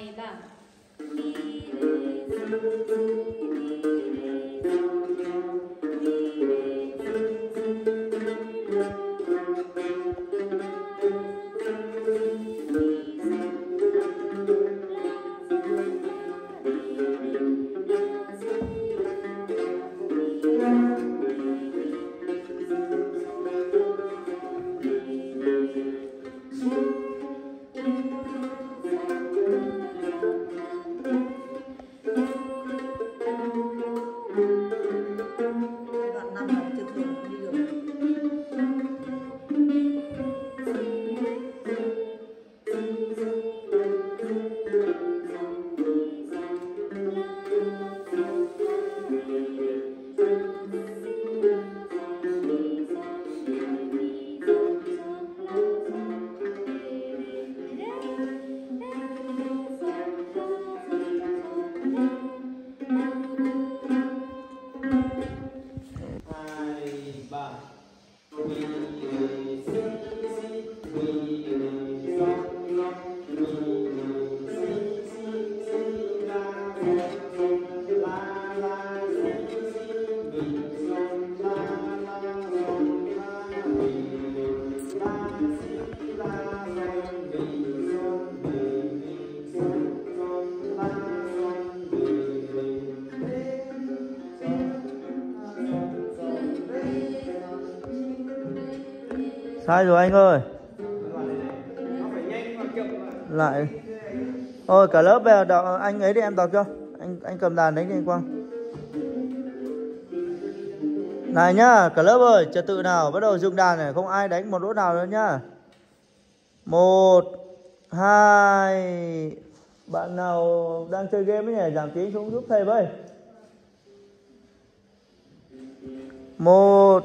hai sai rồi anh ơi. Lại. Thôi cả lớp về, đọc, anh ấy đi, em đọc cho. Anh anh cầm đàn đánh đi anh quang. Này nhá, cả lớp ơi, trật tự nào, bắt đầu dùng đàn này, không ai đánh một lỗ nào nữa nhá. Một, hai, bạn nào đang chơi game ấy nhỉ? Giảm tiếng xuống, giúp thầy với. Một,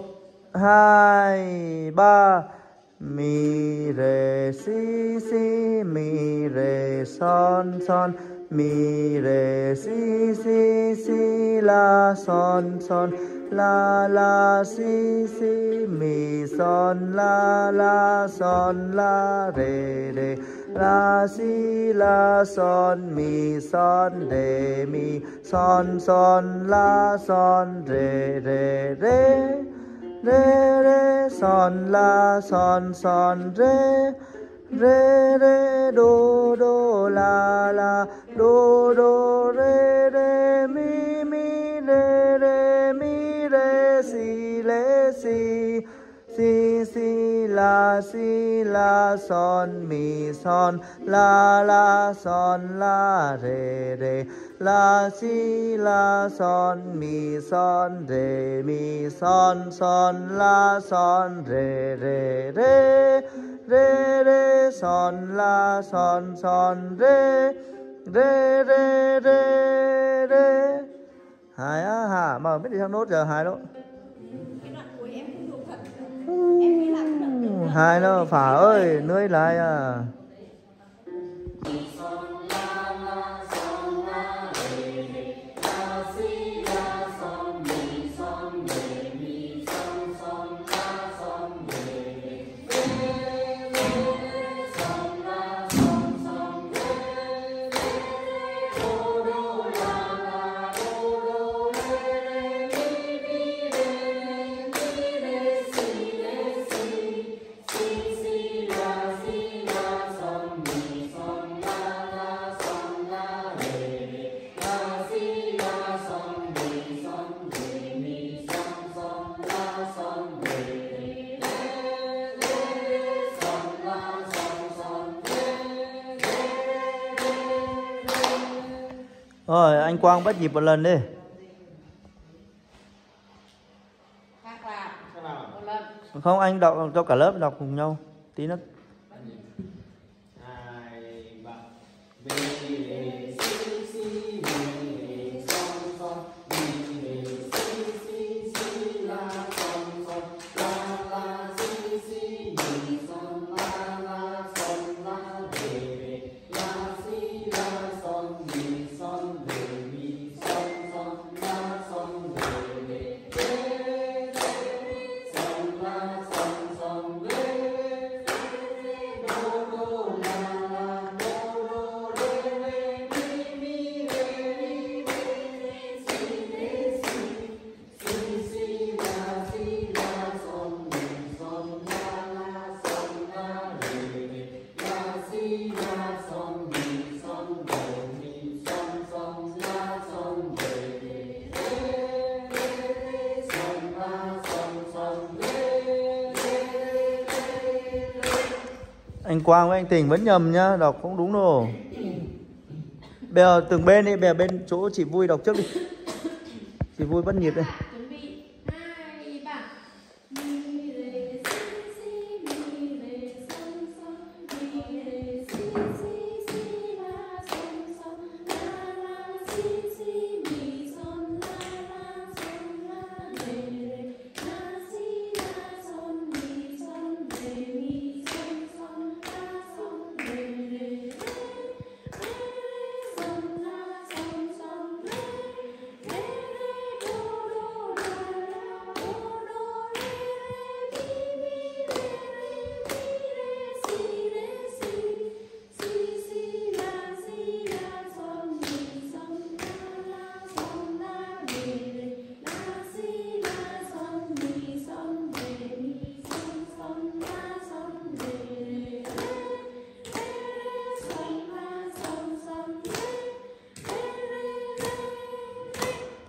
hai, ba. Mi re si si mi re son son. Mi re si si si la son son. La la si si mi son. La la son la re re. La si la son mi son re mi son son. La son re re re re re son la son son. Re re re do do la la. Do do re re mi mi re re mi re si le si ซีซีลาซีลาซอนมีซอนลาลาซอนลาเรเรลาซีลาซอนมีซอนเรมีซอนซอนลาซอนเรเรเรเรเรซอนลาซอนซอนเรเรเรเรเรหายอะหามาไม่ได้ทางโน้ตเดี๋หายแล้ว hai nó phả ơi nơi lại à. Quang bắt nhịp một lần đi. Không anh đọc cho cả lớp đọc cùng nhau. Tí nữa Quang với anh Tình vẫn nhầm nhá, đọc không đúng đâu bây giờ từng bên đi, bây giờ bên chỗ chị vui đọc trước đi. Chị vui bắt nhịp đây.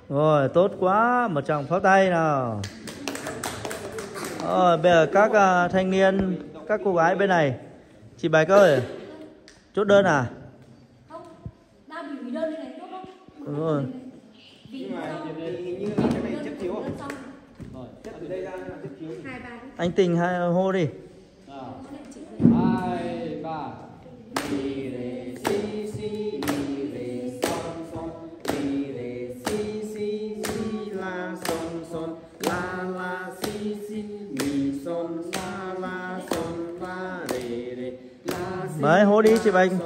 Rồi tốt quá một tràng pháo tay nào. Rồi bây giờ các uh, thanh niên các cô gái bên này. Chị Bạch ơi chốt đơn à? Không đang bị hủy đơn đây Đấy, hố đi, chị bình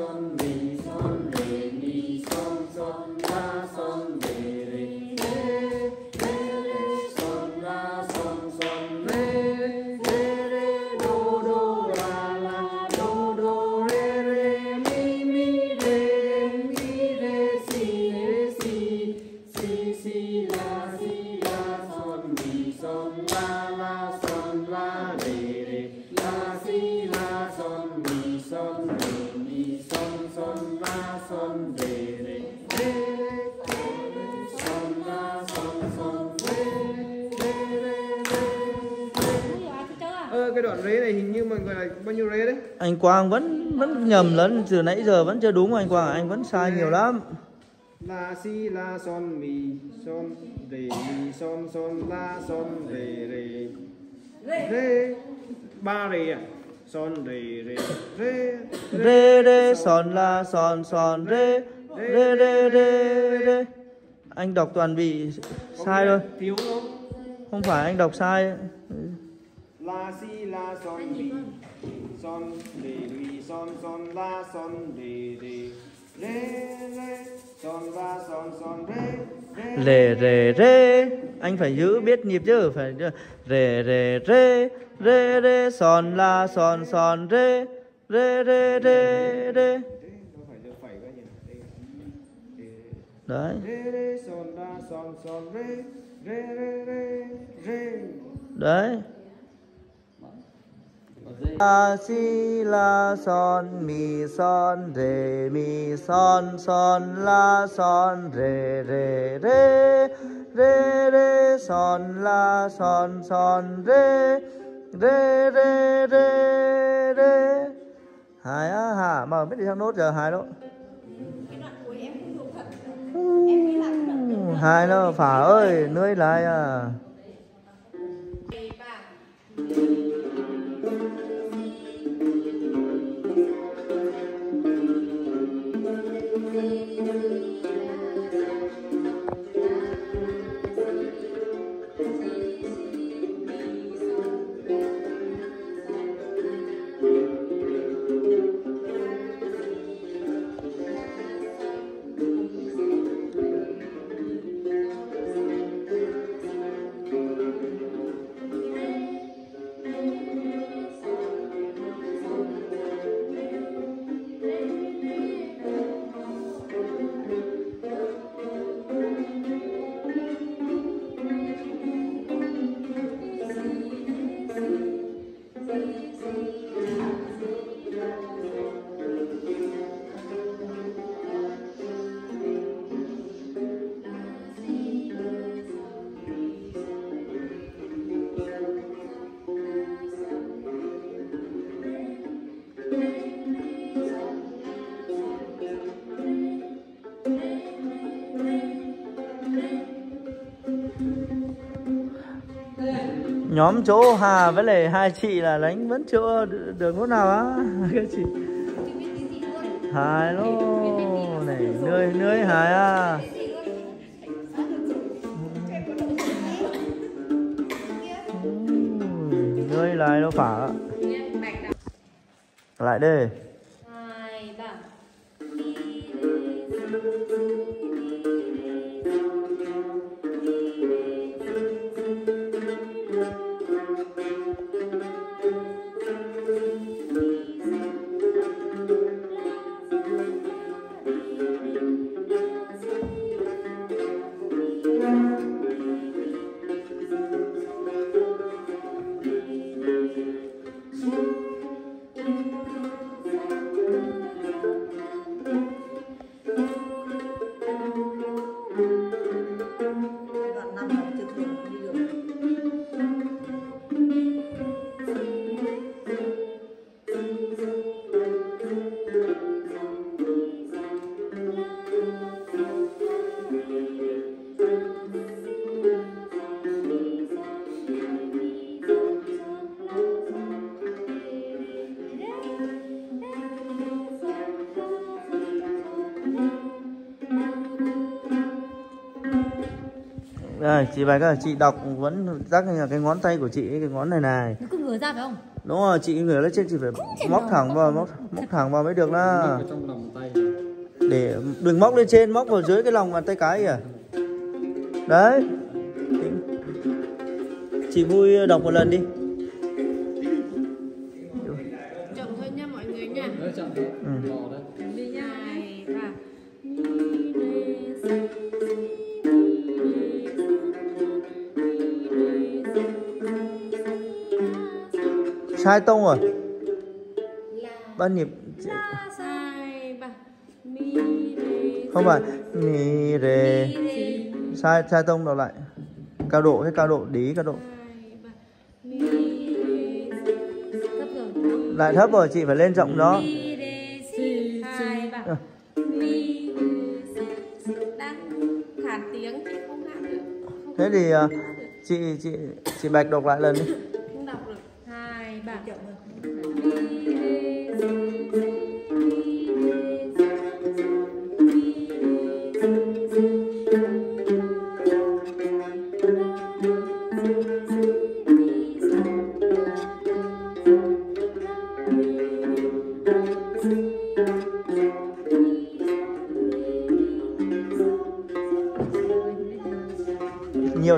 cái đoạn rế này hình như mình gọi là bao nhiêu rế đấy? anh Quang vẫn vẫn nhầm lẫn từ nãy giờ vẫn chưa đúng anh Quang anh vẫn sai nhiều lắm. La si la son mi son re mi son son la son re re. Re ba re à? Son re re. Re rê rê son la son son rê. rê. Rê rê rê anh đọc toàn bị sai thôi. thiếu không? không phải anh đọc sai La si la son mi son re mi son son la son re re re re. Son la son son re re rê rê rê anh phải giữ biết nhịp chứ phải rê rê rê rê rê son la son son rê rê rê rê rê đấy. Re re son la son son re re re re re đấy La si la son mi son re mi son son la son re re re re re son la son son re re re re re hài á hả? Mà biết đi theo nốt giờ hài đâu. Hài đâu phả ơi nuôi lại à nhóm chỗ Hà với lại hai chị là đánh vẫn chưa được, được nào á? Các chị. Chị luôn Hai lô này nơi nơi Hà à nơi lại đâu phải lại đây. Đây, chị bài các chị đọc vẫn như là cái ngón tay của chị cái ngón này này. Nó cứ ngửa ra phải không? đúng rồi chị ngửa lên trên chị phải móc thẳng vào móc móc thẳng vào mới được đó ở trong lòng tay. Để đừng móc lên trên móc vào dưới cái lòng bàn tay cái kìa. Đấy. Chị vui đọc một lần đi sai tông rồi. Ba nhịp không phải. Mi rê sai sai tông đọc lại. Cao độ hay cao độ, đí cao độ. Lại thấp rồi, chị phải lên rộng đó. Thế thì à, chị chị chị bạch đọc lại lần đi.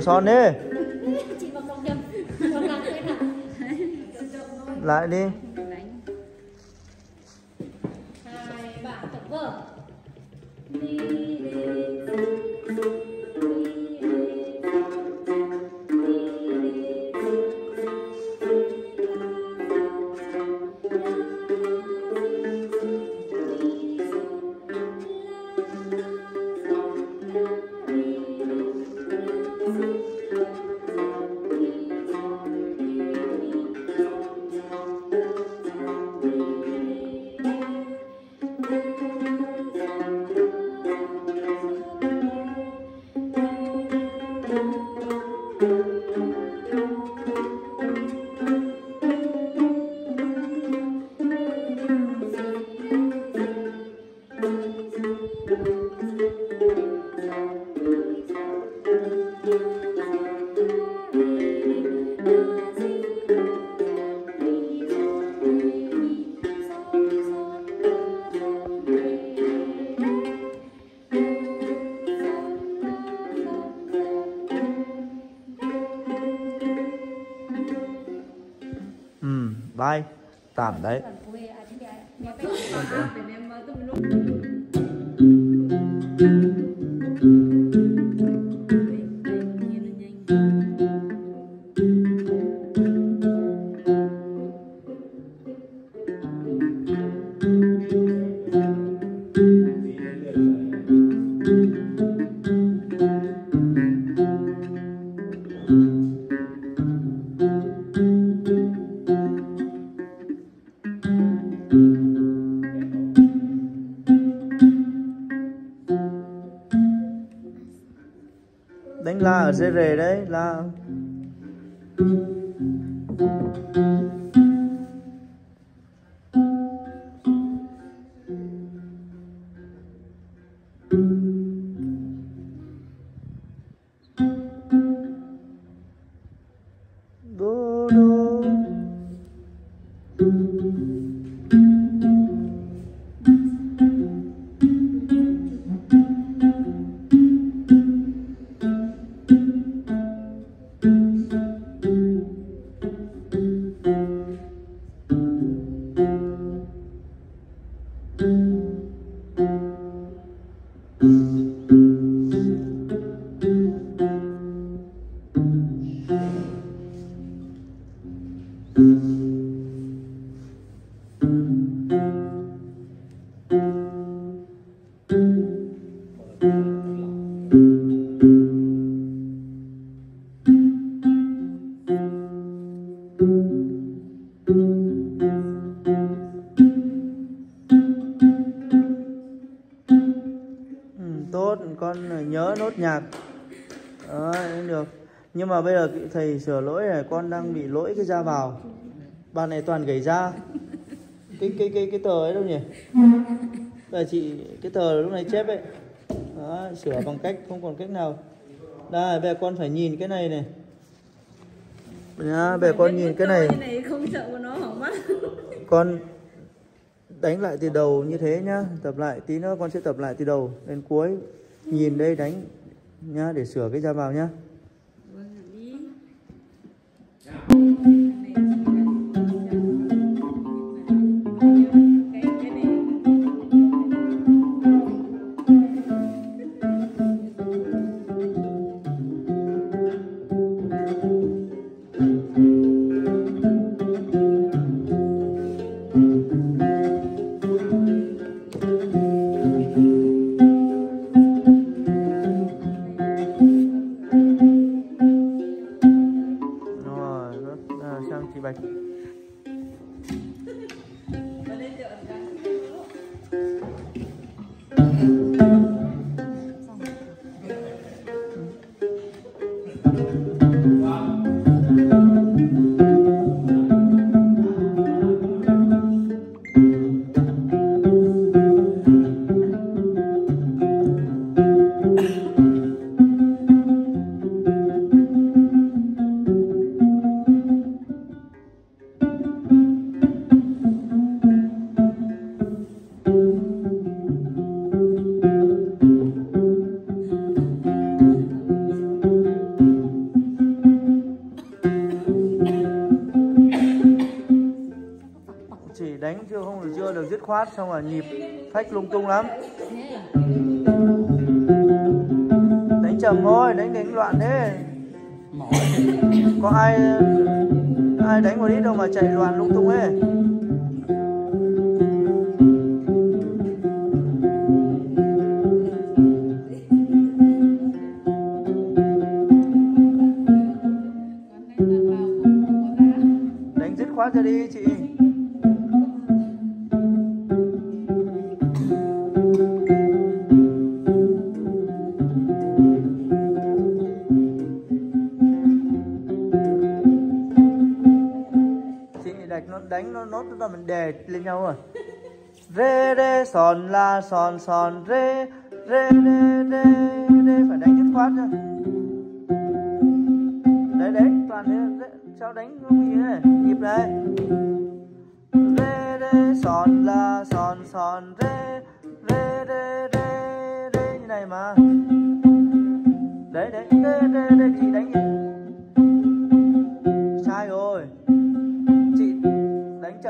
Cái nào? lại đi sẽ rề đấy là Ừ, con nhớ nốt nhạc. Ờ, Đấy, được. Nhưng mà bây giờ thầy sửa lỗi này con đang bị lỗi cái ra vào. Bạn này toàn gãy ra cái cái cái cái tờ ấy đâu nhỉ? Là chị cái tờ lúc này chép ấy đó, sửa bằng cách không còn cách nào. Đây giờ con phải nhìn cái này này. Nhá giờ con nhìn cái này. này không sợ của nó hỏng mắt. con đánh lại từ đầu như thế nhá tập lại tí nữa con sẽ tập lại từ đầu đến cuối. Nhìn đây đánh nhá để sửa cái ra vào nhá chỉ đánh chưa không được chưa được dứt khoát, xong rồi nhịp phách lung tung lắm. Đánh chậm thôi, đánh đánh loạn thế. Có ai ai đánh một ít đâu mà chạy loạn lung tung ấy. Đánh dứt khoát ra đi, chị. Chị nó đánh nó nốt chúng ta mình đề lên nhau rồi rê rê son la son son rê rê rê rê rê phải đánh dứt khoát ra đấy đấy toàn thế sao đánh không gì này nhịp này rê rê son la son son rê rê rê rê rê như này mà đấy đấy rê rê rê chị đánh nhịp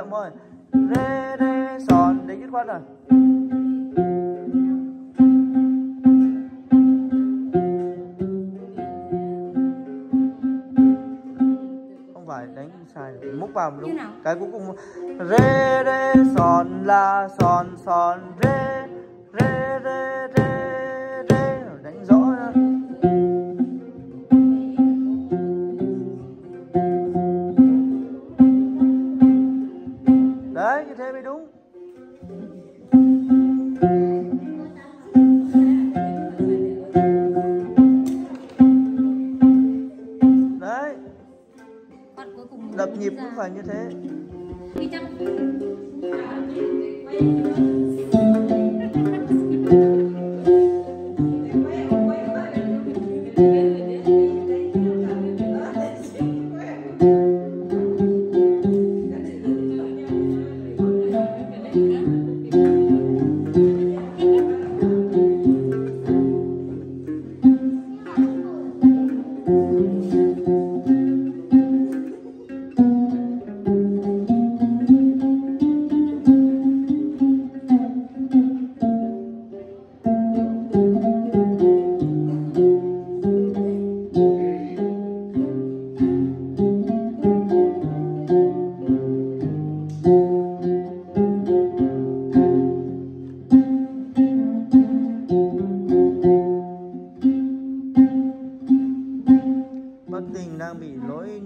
chậm thôi. Rê rê son. Đánh dứt khoát rồi. Không phải đánh sai rồi. múc vào đúng cái cuối cùng. Rê rê son la son son. Rê rê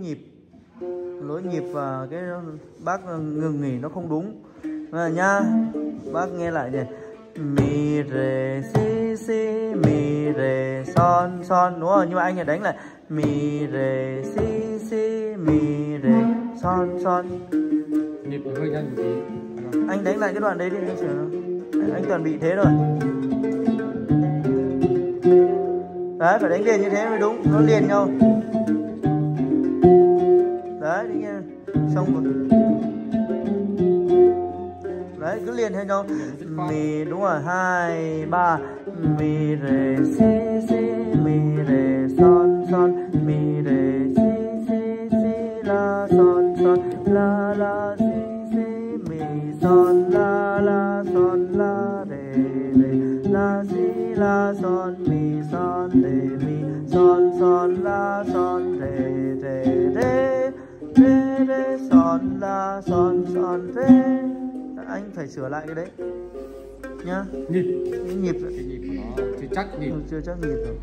nhịp lỗi nhịp và cái bác ngừng nghỉ nó không đúng. À, nha bác nghe lại nhỉ mi rê si si mi rê son son đúng rồi nhưng mà anh phải đánh lại. Mi rê si si mi rê son son. Nhịp hơi nhanh một tí. Anh đánh lại cái đoạn đấy đi anh sửa anh toàn bị thế rồi đấy phải đánh liền như thế mới đúng. Nó liền nhau xong rồi. Đấy, cứ liền theo nhau. Mi, đúng rồi, hai, ba. Mi rê si si. Mi rê son son. Mi rê si si si, la, son son. La la, si si. Mi, son, la la, son. La rê rê la, si, la, son. Mi, son rê mi. Son son, la, son. Rê rê rê son la son son rê anh phải sửa lại cái đấy. Nhá. Nhịp. Cái nhịp cái nhịp của nó chưa chắc nhịp. Ừ, chưa chắc nhịp rồi